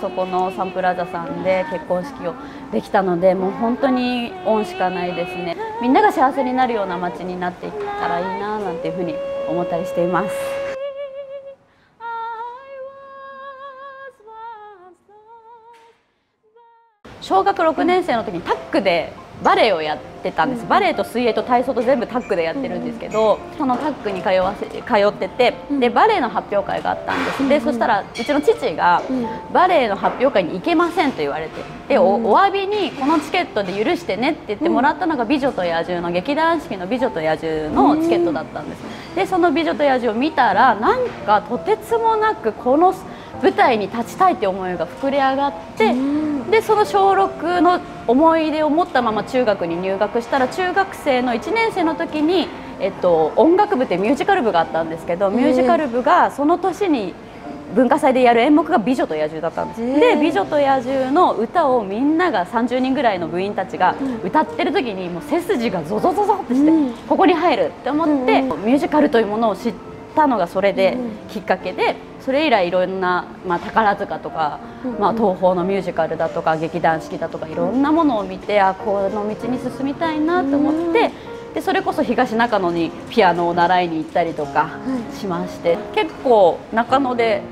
そこのサンプラザさんで結婚式をできたのでもう本当に恩しかないですね。みんなが幸せになるような街になっていったらいいななんていうふうに思ったりしています。小学6年生の時にタックでバレエをやってたんです、バレエと水泳と体操と全部タックでやってるんですけど、そのタックに通わせ通っててでバレエの発表会があったんです。でそしたらうちの父がバレエの発表会に行けませんと言われてでおお詫びにこのチケットで許してねって言ってもらったのが「美女と野獣」の劇団四季の「美女と野獣」のチケットだったんです。でその「美女と野獣」を見たらなんかとてつもなくこの舞台に立ちたいって思いが膨れ上がってでその小6の思い出を持ったまま中学に入学したら中学生の1年生の時に、えっと、音楽部ってミュージカル部があったんですけどミュージカル部がその年に文化祭でやる演目が「美女と野獣」だったんです。で「美女と野獣」の歌をみんなが30人ぐらいの部員たちが歌ってる時にもう背筋がゾゾゾゾってして、ここに入るって思って、ミュージカルというものを知ったのがそれできっかけで。それ以来いろんな、まあ、宝塚とか、まあ、東宝のミュージカルだとか劇団四季だとかいろんなものを見てあこの道に進みたいなと思ってでそれこそ東中野にピアノを習いに行ったりとかしまして、結構中野で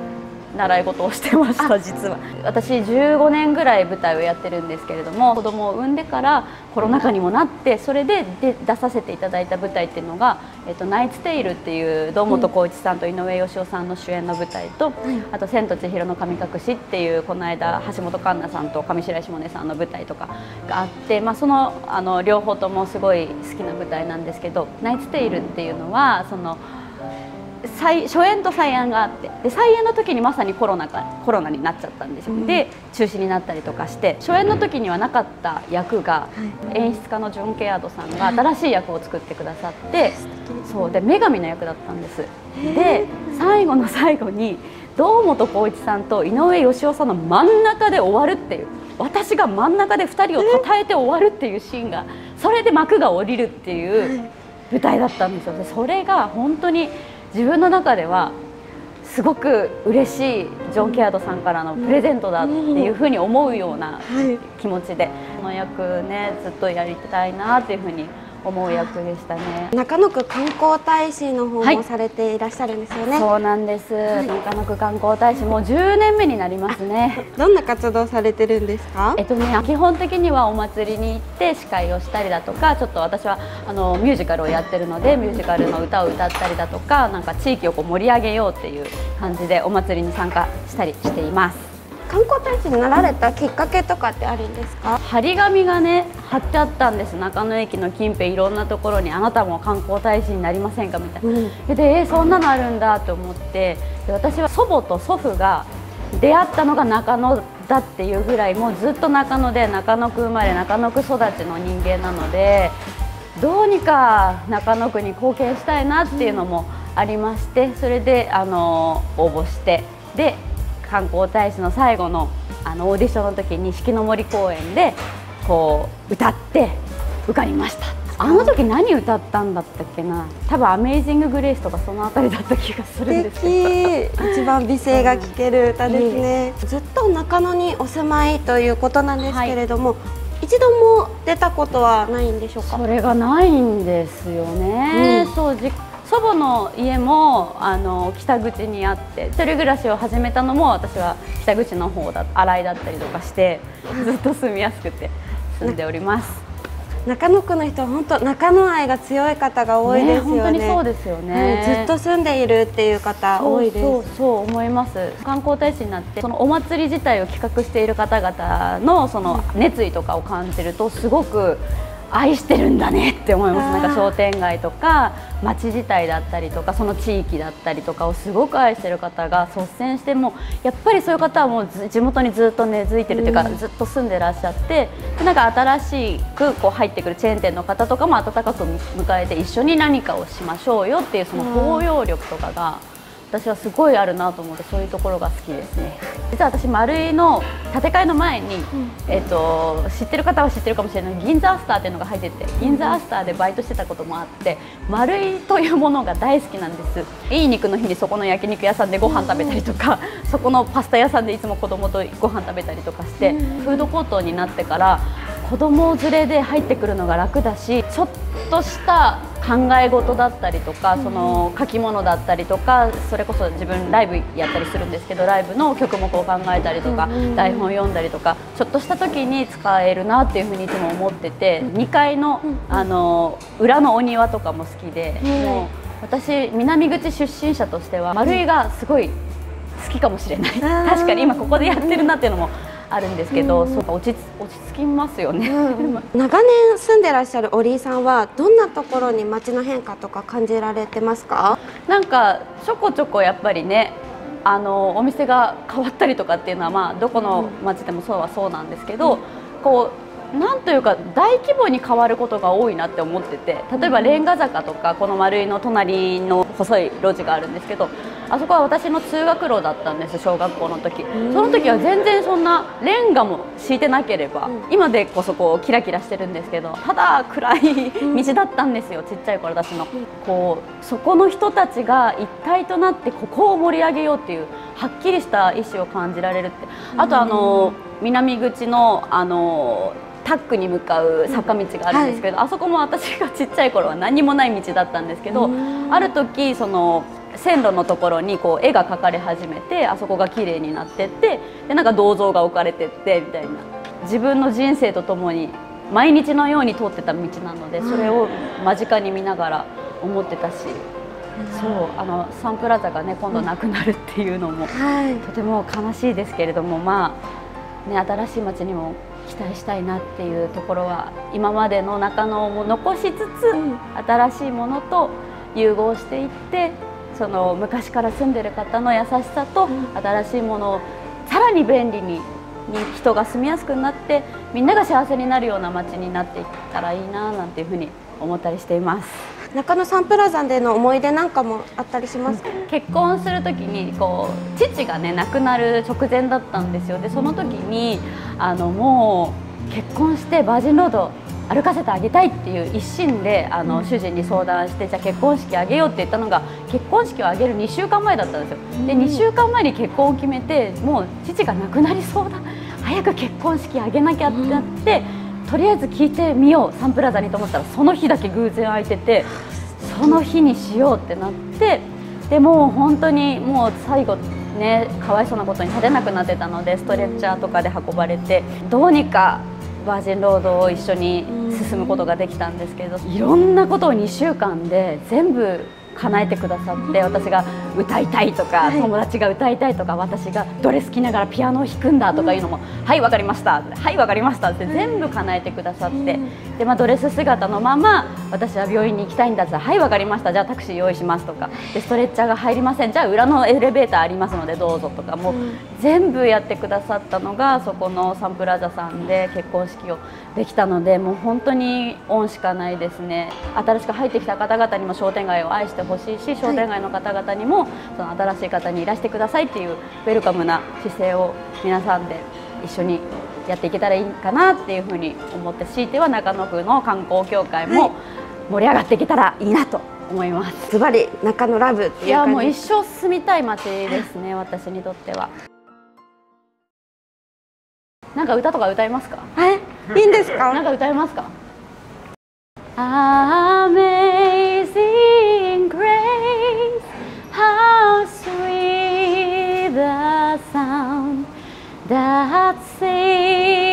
習い事をしてました実は私15年ぐらい舞台をやってるんですけれども子供を産んでからコロナ禍にもなってそれでで出させていただいた舞台っていうのが「えっと、ナイツ・テイル」っていう堂本光一さんと井上芳雄さんの主演の舞台と、あと「千と千尋の神隠し」っていうこの間橋本環奈さんと上白石萌音さんの舞台とかがあって、まあ、そのあの両方ともすごい好きな舞台なんですけど「ナイツ・テイル」っていうのはその。再初演と再演があってで再演の時にまさにコロナかコロナになっちゃったんですよ、で中止になったりとかして初演の時にはなかった役が、演出家のジョン・ケアードさんが新しい役を作ってくださって、そうで女神の役だったんです。で最後の最後に堂本光一さんと井上芳雄さんの真ん中で終わるっていう私が真ん中で2人をたたえて終わるっていうシーンがそれで幕が下りるっていう舞台だったんですよ。でそれが本当に自分の中ではすごく嬉しいジョン・ケアードさんからのプレゼントだっていうふうに思うような気持ちで、この役ねずっとやりたいなっていうふうに思う役でしたね。中野区観光大使の方はい。もされていらっしゃるんですよね、そうなんです、中野区観光大使もう10年目になりますね。どんな活動されてるんですか？えっとね、基本的にはお祭りに行って司会をしたりだとかちょっと私はあのミュージカルをやってるのでミュージカルの歌を歌ったりだとかなんか地域をこう盛り上げようっていう感じでお祭りに参加したりしています観光大使になられたきっかけとかってあるんですか？張り紙がね貼ってあったんです。中野駅の近辺いろんなところにあなたも観光大使になりませんかみたいな、うん。でえそんなのあるんだと思って。で私は祖母と祖父が出会ったのが中野だっていうぐらいもうずっと中野で中野区生まれ中野区育ちの人間なのでどうにか中野区に貢献したいなっていうのもありましてそれであの応募してで観光大使の最後のあのオーディションの時に四季の森公園でこう歌って受かりましたあの時何歌ったんだったっけな多分「アメイジング・グレイス」とかその辺りだった気がするんですけど一番美声が聞ける歌ですね、ずっと中野にお住まいということなんですけれども、一度も出たことはないんでしょうかそれがないんですよね、うんそうじ祖母の家もあの北口にあって一人暮らしを始めたのも私は北口の方だ新井だったりとかしてずっと住みやすくて住んでおります。中野区の人は本当中野愛が強い方が多いですよね。本当にそうですよね、はいずっと住んでいるっていう方多いです。そう思います。観光大使になってそのお祭り自体を企画している方々のその熱意とかを感じるとすごく愛してるんだねって思います。なんか商店街とか街自体だったりとかその地域だったりとかをすごく愛してる方が率先してもやっぱりそういう方はもうず地元にずっと根付いてるっていうか、ずっと住んでらっしゃってでなんか新しくこう入ってくるチェーン店の方とかも温かく迎えて一緒に何かをしましょうよっていうその包容力とかが私はすごいあるなと思ってそういうところが好きですね。実は私丸井の建て替えの前に、うん、えーと、知ってる方は知ってるかもしれない銀座アスターっていうのが入ってて銀座アスターでバイトしてたこともあって丸井というものが大好きなんです。いい肉の日にそこの焼肉屋さんでご飯食べたりとか、うん、そこのパスタ屋さんでいつも子供とご飯食べたりとかして、うん、フードコートになってから子供連れで入ってくるのが楽だしちょっとした考え事だったりとか、その書き物だったりとかそれこそ自分ライブやったりするんですけどライブの曲目を考えたりとか、台本読んだりとかちょっとした時に使えるなっていうふうにいつも思ってて、2階のあの裏のお庭とかも好きで、もう私南口出身者としては丸井がすごい好きかもしれない、確かに今ここでやってるなっていうのもあるんですけど、うん、そうか落ち落ち着きますよね、うん、長年住んでらっしゃる織井さんはどんなところに街の変化とか感じられてますか？なんかちょこちょこやっぱりねあのお店が変わったりとかっていうのはまあどこの街でもそうはそうなんですけど、うん、こうなんというか大規模に変わることが多いなって思ってて例えばレンガ坂とかこの丸いの隣の細い路地があるんですけどあそこは私の通学路だったんです小学校の時。その時は全然そんなレンガも敷いてなければ、今でこそこうキラキラしてるんですけどただ暗い道だったんですよちっちゃい頃私の。こうそこの人たちが一体となってここを盛り上げようっていうはっきりした意思を感じられるって。あとあの南口のあのタックに向かう坂道があるんですけど、はい、あそこも私がちっちゃい頃は何もない道だったんですけどある時その線路のところにこう絵が描かれ始めてあそこが綺麗になってってでなんか銅像が置かれてってみたいな。自分の人生とともに毎日のように通ってた道なのでそれを間近に見ながら思ってたし。そうあのサンプラザがね今度なくなるっていうのも、とても悲しいですけれどもまあね新しい街にも期待したいなっていうところは今までの中野を残しつつ、新しいものと融合していってその昔から住んでる方の優しさと新しいものをさらに便利に人が住みやすくなってみんなが幸せになるような街になっていったらいいななんていうふうに思ったりしています。中野サンプラザでの思い出なんかもあったりします？結婚する時にこう父がね亡くなる直前だったんですよ。でその時にあのもう結婚してバージンロード歩かせてあげたいっていう一心であの、主人に相談してじゃあ結婚式あげようって言ったのが結婚式を挙げる2週間前だったんですよ。で2週間前に結婚を決めてもう父が亡くなりそうだ。早く結婚式あげなきゃってなって、とりあえず聞いてみよう。サンプラザにと思ったらその日だけ偶然空いててその日にしようってなってでもう本当にもう最後ねかわいそうなことに立てなくなってたのでストレッチャーとかで運ばれてどうにかバージンロードを一緒に進むことができたんですけどいろんなことを2週間で全部叶えてくださって私が歌いたいとか、はい、友達が歌いたいとか私がドレス着ながらピアノを弾くんだとかいうのも「はい分かりました」「はい分かりました」って全部叶えてくださって、でまあ、ドレス姿のまま私は病院に行きたいんだって「はい分かりました。じゃあタクシー用意します」とか。でストレッチャーが入りません。じゃあ裏のエレベーターありますのでどうぞとか。もう全部やってくださったのがそこのサンプラザさんで結婚式をできたのでもう本当に恩しかないですね。新しく入ってきた方々にも商店街を愛してほしいし商店街の方々にも、その新しい方にいらしてくださいっていうウェルカムな姿勢を皆さんで一緒にやっていけたらいいかなっていうふうに思って強いては中野区の観光協会も盛り上がっていけたらいいなと思います。ズバリ中野ラブいいやもう一生住みたい街ですね私にとっては。なんか歌とか歌いますか？え？いいんですか？なんか歌いますか？Amazing grace how sweet the sound that saved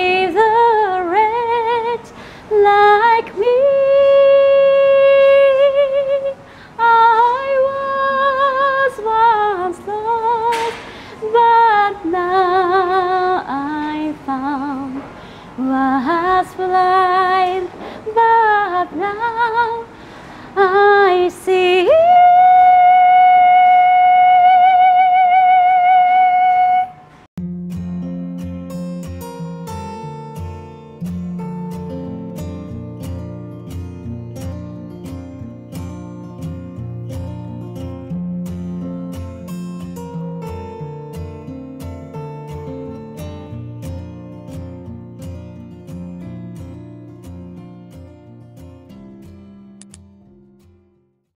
was blind, but now I see.